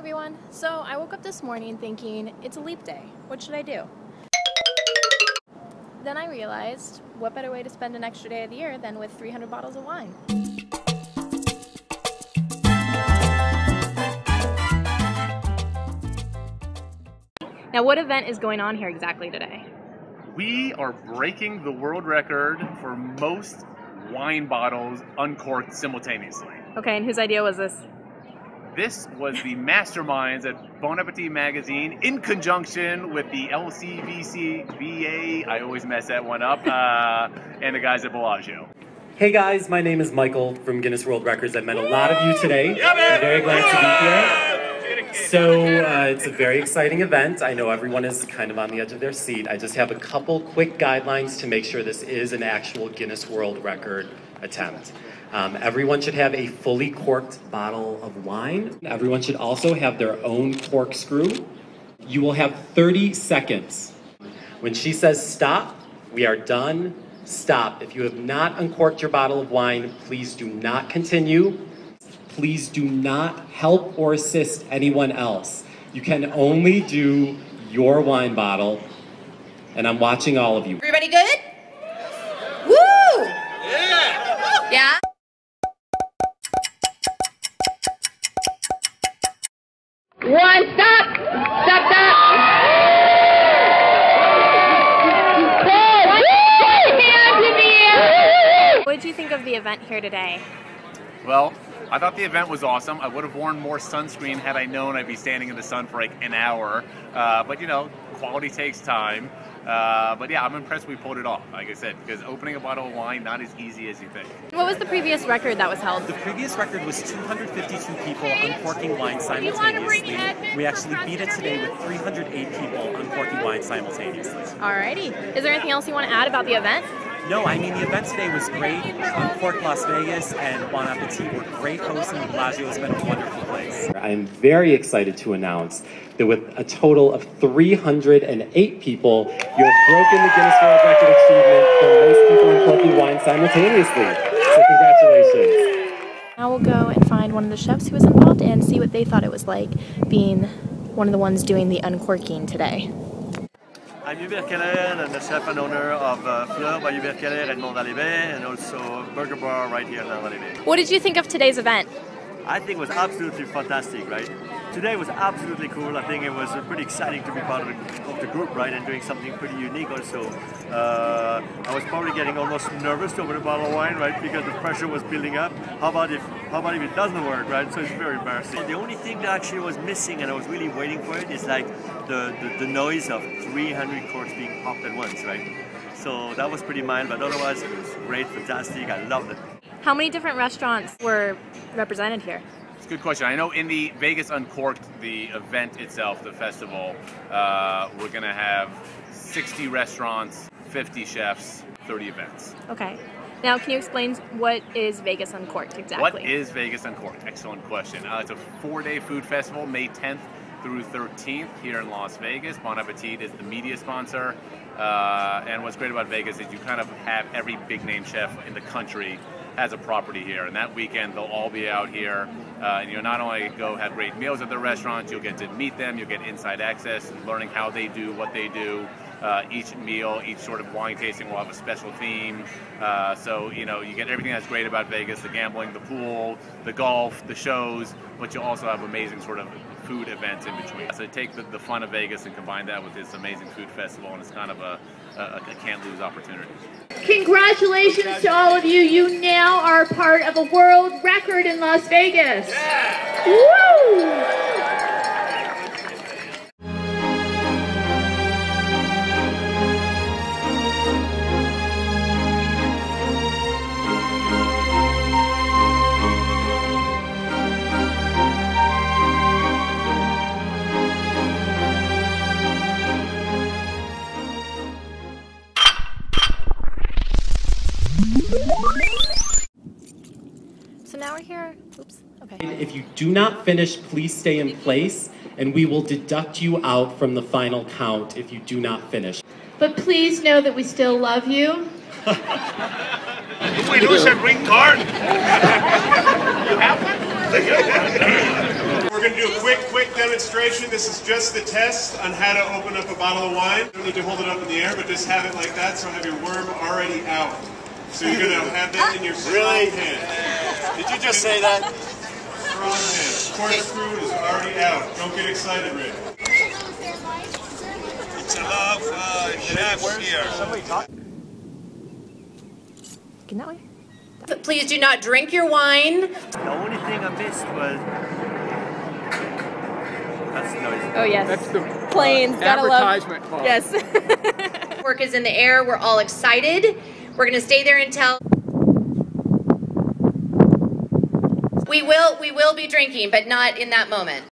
everyone. So I woke up this morning thinking it's a leap day. What should I do? Then I realized what better way to spend an extra day of the year than with 300 bottles of wine. Now, what event is going on here exactly today? We are breaking the world record for most wine bottles uncorked simultaneously. Okay, and whose idea was this? This was the masterminds at Bon Appetit magazine in conjunction with the LCVCVA, I always mess that one up, uh, and the guys at Bellagio. Hey guys, my name is Michael from Guinness World Records. I've met a lot of you today. I'm very glad to be here. So uh, it's a very exciting event. I know everyone is kind of on the edge of their seat. I just have a couple quick guidelines to make sure this is an actual Guinness World Record attempt. Um, everyone should have a fully corked bottle of wine. Everyone should also have their own corkscrew. You will have 30 seconds. When she says stop, we are done. Stop. If you have not uncorked your bottle of wine, please do not continue. Please do not help or assist anyone else. You can only do your wine bottle. And I'm watching all of you. Everybody good? Woo! Yeah. Yeah? One, stop! Stop, stop! Pull! Hands in the air! What did you think of the event here today? Well, I thought the event was awesome. I would have worn more sunscreen had I known I'd be standing in the sun for like an hour. Uh, but you know, quality takes time. Uh, but yeah, I'm impressed we pulled it off. Like I said, because opening a bottle of wine not as easy as you think. What was the previous record that was held? The previous record was 252 people uncorking wine simultaneously. We actually beat it today with 308 people uncorking wine simultaneously. Alrighty. Is there anything else you want to add about the event? No, I mean the event today was great. Uncork Las Vegas and Bon Appetit were great hosts, and Bellagio has been a wonderful place. I am very excited to announce that with a total of 308 people, you have broken the Guinness World Record achievement for most people uncorking wine simultaneously. So congratulations. Now we'll go and find one of the chefs who was involved and see what they thought it was like being one of the ones doing the uncorking today. I'm Hubert Keller, I'm the chef and owner of uh, Fleur by Hubert Keller at Mandalay Bay and also Burger Bar right here in Mandalay Bay What did you think of today's event? I think it was absolutely fantastic, right? Today was absolutely cool. I think it was uh, pretty exciting to be part of the, of the group, right, and doing something pretty unique also. Uh, I was probably getting almost nervous over the bottle of wine, right, because the pressure was building up. How about if how about if it doesn't work, right? So it's very embarrassing. The only thing that actually was missing, and I was really waiting for it, is like the, the, the noise of 300 corks being popped at once, right? So that was pretty mild, but otherwise it was great, fantastic. I loved it. How many different restaurants were represented here? Good question. I know in the Vegas Uncork'd, the event itself, the festival, uh, we're going to have 60 restaurants, 50 chefs, 30 events. Okay. Now, can you explain what is Vegas Uncork'd exactly? What is Vegas Uncork'd? Excellent question. Uh, it's a four-day food festival, May 10th through 13th here in Las Vegas. Bon Appetit is the media sponsor. Uh, and what's great about Vegas is you kind of have every big name chef in the country has a property here. And that weekend, they'll all be out here. Uh, and you'll not only go have great meals at their restaurants, you'll get to meet them, you'll get inside access and learning how they do what they do. Uh, each meal, each sort of wine tasting will have a special theme. Uh, so, you know, you get everything that's great about Vegas the gambling, the pool, the golf, the shows, but you also have amazing sort of food events in between. So take the, the fun of Vegas and combine that with this amazing food festival, and it's kind of a, a, a can't lose opportunity. Congratulations to all of you. You now are part of a world record in Las Vegas. Woo! So now we're here. Oops. Okay. If you do not finish, please stay in place, and we will deduct you out from the final count if you do not finish. But please know that we still love you. Did we lose a green card? you have one? We're going to do a quick, quick demonstration. This is just the test on how to open up a bottle of wine. You don't need to hold it up in the air, but just have it like that, so have your worm already out. So you're going to have that in your strong Really? hand. Did you just say that? Strong hand. Corkscrew is already out. Don't get excited, Rick. It's a love uh, chefs here. That way. Please do not drink your wine. The only thing I missed was. That's noise. Oh yes. That's the Planes. uh, Gotta love. advertisement part. Yes. Work is in the air. We're all excited. We're going to stay there until we will we will be drinking, but not in that moment.